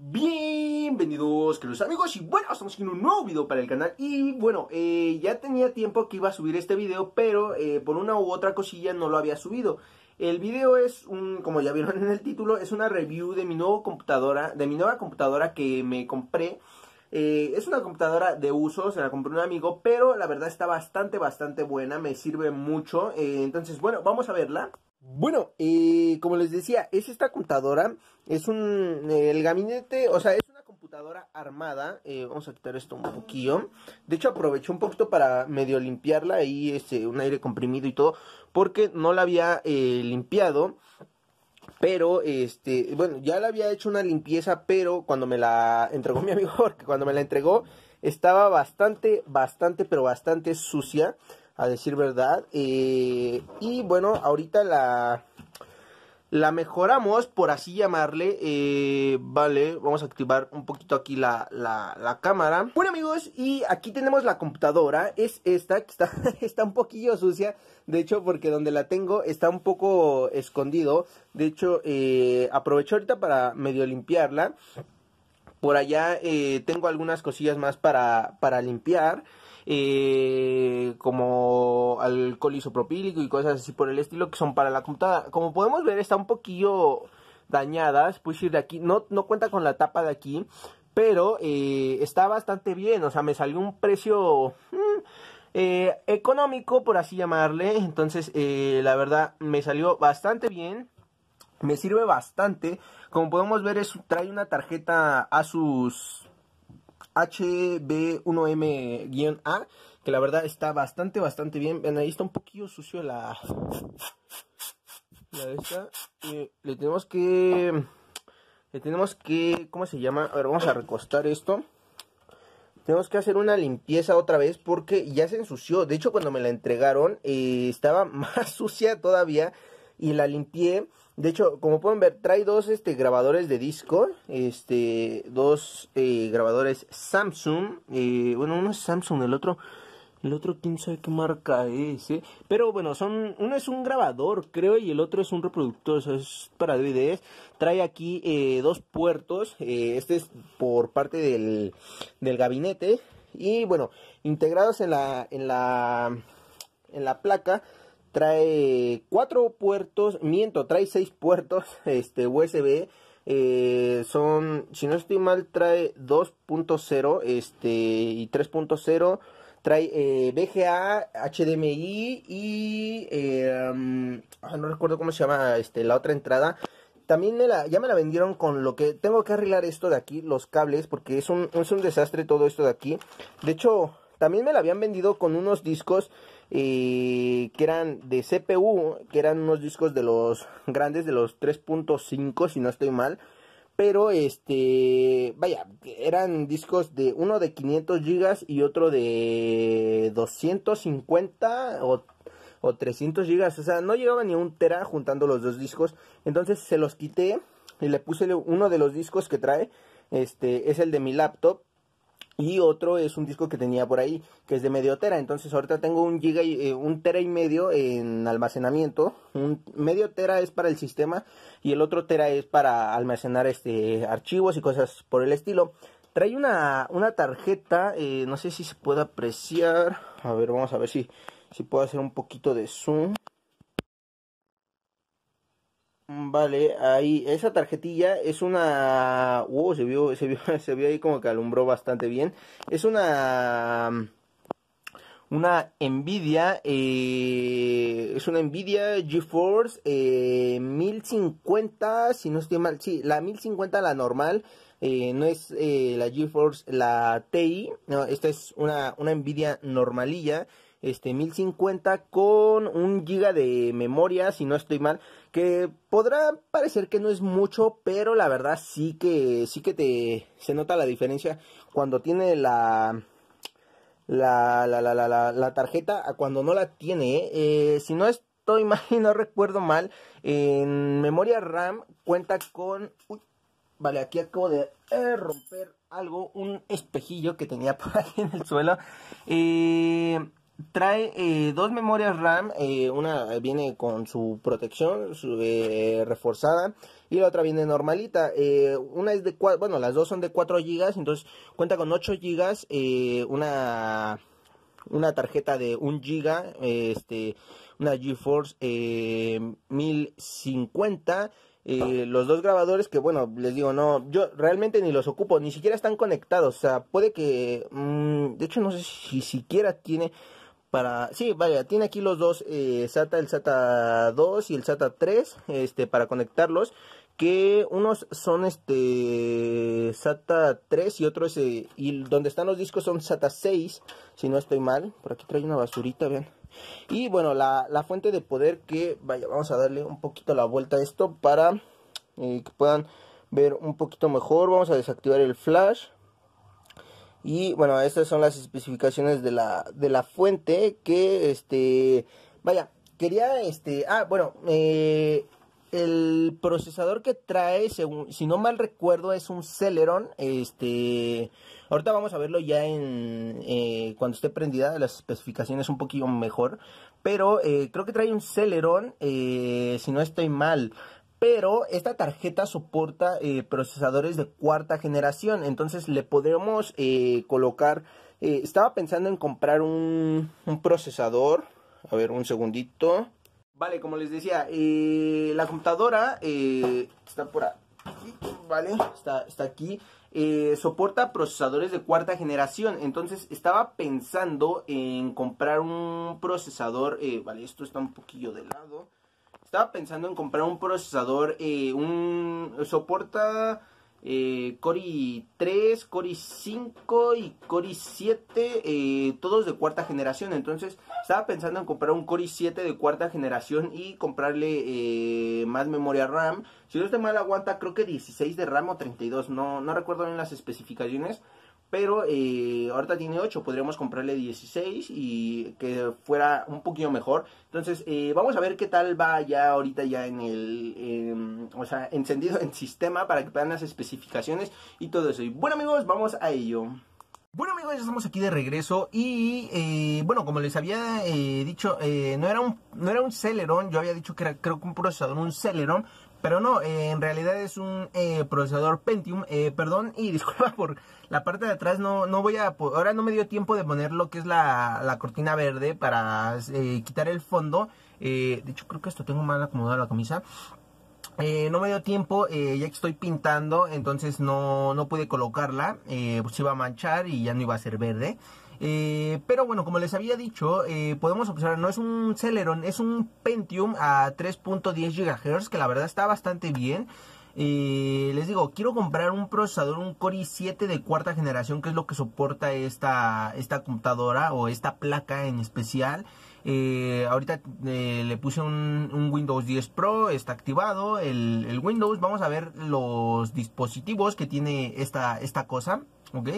Bienvenidos queridos amigos y bueno, estamos haciendo un nuevo video para el canal y bueno, eh, ya tenía tiempo que iba a subir este video pero eh, por una u otra cosilla no lo había subido El video es un, como ya vieron en el título, es una review de mi nueva computadora, de mi nueva computadora que me compré eh, es una computadora de uso, se la compré un amigo, pero la verdad está bastante, bastante buena, me sirve mucho. entonces, bueno, vamos a verla. Bueno, eh, como les decía, es esta computadora, es un, el gabinete, o sea, es una computadora armada, eh, vamos a quitar esto un poquillo, de hecho aproveché un poquito para medio limpiarla, ahí este, un aire comprimido y todo, porque no la había eh, limpiado, pero este, bueno, ya la había hecho una limpieza, pero cuando me la entregó mi amigo, porque cuando me la entregó, estaba bastante, bastante, pero bastante sucia, a decir verdad. Y bueno, ahorita la, la mejoramos, por así llamarle. Eh, vale, vamos a activar un poquito aquí la, la, cámara. Bueno amigos, y aquí tenemos la computadora. Es esta, que está, está un poquillo sucia. De hecho, porque donde la tengo está un poco escondido. De hecho, eh, aprovecho ahorita para medio limpiarla. Por allá eh, tengo algunas cosillas más para, para limpiar eh, como alcohol isopropílico y cosas así por el estilo que son para la computadora. Como podemos ver está un poquillo dañada, puedes ir de aquí, no, no cuenta con la tapa de aquí, pero eh, está bastante bien, o sea, me salió un precio mm, eh, económico, por así llamarle, entonces la verdad me salió bastante bien, me sirve bastante, como podemos ver es, trae una tarjeta Asus HB1M-A, que la verdad está bastante, bastante bien. Ven, ahí está un poquillo sucio la... La esta. le tenemos que... Le tenemos que... ¿Cómo se llama? A ver, vamos a recostar esto. Tenemos que hacer una limpieza otra vez porque ya se ensució. De hecho, cuando me la entregaron, eh, estaba más sucia todavía. Y la limpié de hecho, como pueden ver, trae dos este, grabadores de disco, este, dos eh, grabadores Samsung, eh, bueno, uno es Samsung, el otro, el otro quién sabe qué marca es, ¿eh? pero bueno, son, uno es un grabador, creo, y el otro es un reproductor, o es para DVDs. Trae aquí dos puertos, este es por parte del, del gabinete, y bueno, integrados en la, en la, en la placa trae cuatro puertos, miento, trae seis puertos este, USB. Eh, son, si no estoy mal, trae 2.0 este, y 3.0. Trae eh, VGA, HDMI y mm, ah, no recuerdo cómo se llama este, la otra entrada. También ya me la vendieron con lo que tengo que arreglar esto de aquí, los cables, porque es un, es un desastre todo esto de aquí. De hecho, también me la habían vendido con unos discos que eran de CPU, que eran unos discos de los grandes, de los 3.5 si no estoy mal. Pero este, vaya, eran discos de uno de 500 gigas y otro de 250 o, o 300 gigas. O sea, no llegaba ni un tera juntando los dos discos. Entonces se los quité y le puse uno de los discos que trae. Este es el de mi laptop y otro es un disco que tenía por ahí, que es de medio tera. Entonces ahorita tengo un giga y, eh, un tera y medio en almacenamiento. Un medio tera es para el sistema y el otro tera es para almacenar este archivos y cosas por el estilo. Trae una, una tarjeta, eh, no sé si se puede apreciar. A ver, vamos a ver si, si puedo hacer un poquito de zoom. Vale, ahí, esa tarjetilla es una... Wow, se vio, se vio, se vio ahí como que alumbró bastante bien. Es una... Una Nvidia, eh, es una Nvidia GeForce eh, 1050, si no estoy mal, sí, la 1050 la normal, eh, no es eh, la GeForce, la TI, no, esta es una, una Nvidia normalilla, este 1050 con un giga de memoria, si no estoy mal, que podrá parecer que no es mucho, pero la verdad sí que sí que te se nota la diferencia cuando tiene la la, la, la, la, tarjeta a cuando no la tiene. ¿eh? Eh, si no estoy mal y no recuerdo mal, en memoria RAM cuenta con... Vale, aquí acabo de eh, romper algo, un espejillo que tenía por ahí en el suelo. Trae eh, dos memorias RAM, eh, una viene con su protección eh, reforzada y la otra viene normalita. una es de cuatro, bueno, las dos son de 4 GB, entonces cuenta con 8 GB, una una tarjeta de 1 GB, este una GeForce 1050 los dos grabadores que bueno les digo no yo realmente ni los ocupo ni siquiera están conectados o sea puede que mm, de hecho no sé si siquiera tiene para sí vaya tiene aquí los dos eh, SATA el SATA 2 y el SATA 3 este para conectarlos que unos son este SATA 3 y otros eh, y donde están los discos son SATA 6 si no estoy mal por aquí trae una basurita vean. Y bueno la, la fuente de poder que vaya vamos a darle un poquito la vuelta a esto para eh, que puedan ver un poquito mejor. Vamos a desactivar el flash y bueno, estas son las especificaciones de la, de la fuente que, este, vaya, quería, este, ah, bueno, eh, el procesador que trae, según, si no mal recuerdo, es un Celeron, este, ahorita vamos a verlo ya en, eh, cuando esté prendida, las especificaciones un poquito mejor, pero eh, creo que trae un Celeron, si no estoy mal, pero esta tarjeta soporta eh, procesadores de cuarta generación, entonces le podemos eh, colocar, eh, estaba pensando en comprar un, procesador, a ver un segundito, vale, como les decía, la computadora está por aquí, vale, está, está aquí, soporta procesadores de cuarta generación, entonces estaba pensando en comprar un procesador, vale, esto está un poquillo de lado, estaba pensando en comprar un procesador, eh, un soporta eh, Core 3, Core 5 y Core 7, eh, todos de cuarta generación. Entonces estaba pensando en comprar un Core 7 de cuarta generación y comprarle más memoria RAM. Si no estoy mal aguanta creo que 16 de RAM o 32, no, no recuerdo bien las especificaciones. Pero eh, ahorita tiene 8, podríamos comprarle 16 y que fuera un poquito mejor. Entonces, eh, vamos a ver qué tal va ya ahorita ya en el, o sea, encendido en sistema para que vean las especificaciones y todo eso. Y bueno amigos, vamos a ello. Bueno amigos, ya estamos aquí de regreso y eh, bueno, como les había dicho, no, era un, no era un Celeron, yo había dicho que era creo que un procesador, un Celeron, pero no, eh, en realidad es un eh, procesador Pentium, eh, perdón, y disculpa por la parte de atrás, no, no voy a, ahora no me dio tiempo de poner lo que es la, la cortina verde para quitar el fondo, de hecho creo que esto tengo mal acomodado la camisa, no me dio tiempo, ya que estoy pintando, entonces no, no pude colocarla, pues iba a manchar y ya no iba a ser verde. Eh, pero bueno, como les había dicho, eh, podemos observar, no es un Celeron, es un Pentium a 3.10 GHz, que la verdad está bastante bien. Eh, les digo, quiero comprar un procesador, un Core i7 de cuarta generación, que es lo que soporta esta, esta computadora o esta placa en especial. ahorita le puse un, Windows 10 Pro, está activado el, Windows. Vamos a ver los dispositivos que tiene esta, esta cosa, ¿ok?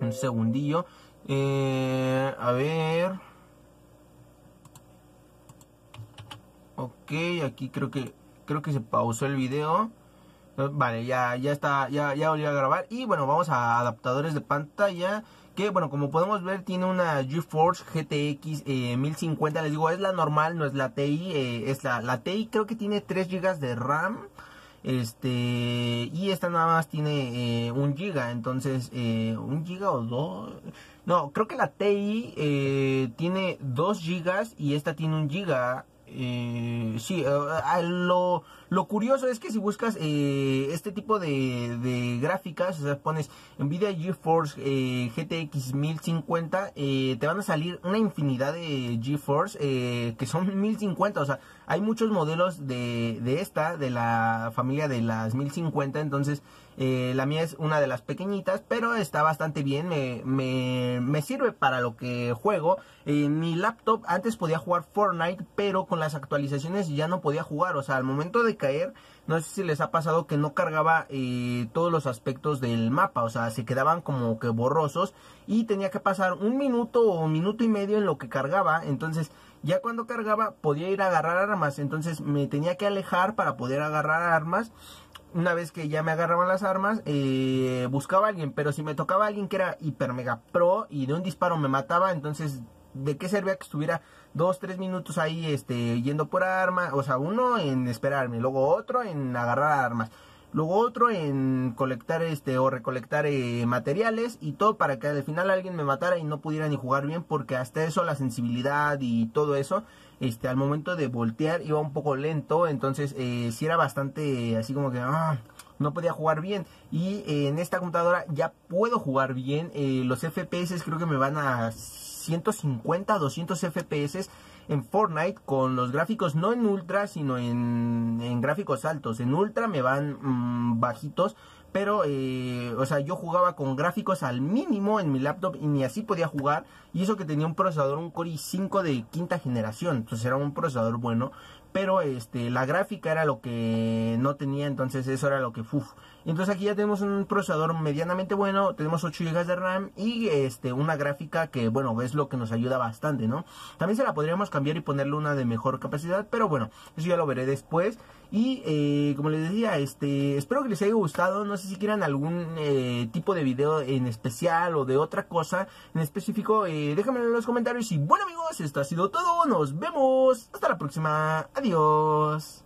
Un segundillo. Eh, a ver. Ok, aquí creo que creo que se pausó el video. Vale, ya, ya está, ya, ya volvió a grabar. Y bueno, vamos a adaptadores de pantalla. Que bueno, como podemos ver, tiene una GeForce GTX 1050. Eh, Les digo, es la normal, no es la TI. Eh, es la, la TI, creo que tiene 3 GB de RAM. Este, y esta nada más tiene eh, un giga, entonces, eh, un giga o dos. No, creo que la TI eh, tiene 2 gigas y esta tiene un giga. Eh, sí, eh, lo, lo, curioso es que si buscas eh, este tipo de, de, gráficas, o sea, pones Nvidia GeForce eh, GTX 1050, te van a salir una infinidad de GeForce que son 1050, o sea, hay muchos modelos de, de esta, de la familia de las 1050, entonces eh, la mía es una de las pequeñitas, pero está bastante bien, me, me, sirve para lo que juego. Mi laptop antes podía jugar Fortnite, pero con las actualizaciones ya no podía jugar. O sea, al momento de caer, no sé si les ha pasado que no cargaba eh, todos los aspectos del mapa. O sea, se quedaban como que borrosos y tenía que pasar un minuto o minuto y medio en lo que cargaba. Entonces, ya cuando cargaba podía ir a agarrar armas. Entonces me tenía que alejar para poder agarrar armas una vez que ya me agarraban las armas, eh, buscaba a alguien, pero si me tocaba a alguien que era hiper mega pro y de un disparo me mataba, entonces, ¿de qué servía que estuviera dos, tres minutos ahí, este, yendo por armas? O sea, uno en esperarme, luego otro en agarrar armas luego otro en colectar este o recolectar eh, materiales y todo para que al final alguien me matara y no pudiera ni jugar bien porque hasta eso la sensibilidad y todo eso este al momento de voltear iba un poco lento entonces eh, sí era bastante así como que ah, no podía jugar bien y eh, en esta computadora ya puedo jugar bien eh, los FPS creo que me van a 150 200 FPS en Fortnite con los gráficos no en ultra, sino en, gráficos altos. En ultra me van mm, bajitos, pero, eh, o sea, yo jugaba con gráficos al mínimo en mi laptop y ni así podía jugar. Y eso que tenía un procesador, un Core i5 de quinta generación, entonces era un procesador bueno, pero este, la gráfica era lo que no tenía, entonces eso era lo que, uff. Entonces aquí ya tenemos un procesador medianamente bueno, tenemos 8 GB de RAM y este, una gráfica que, bueno, es lo que nos ayuda bastante, ¿no? También se la podríamos cambiar y ponerle una de mejor capacidad, pero bueno, eso ya lo veré después. Y eh, como les decía, este, espero que les haya gustado, no sé si quieran algún eh, tipo de video en especial o de otra cosa en específico, eh, en los comentarios y bueno amigos, esto ha sido todo, nos vemos, hasta la próxima, adiós.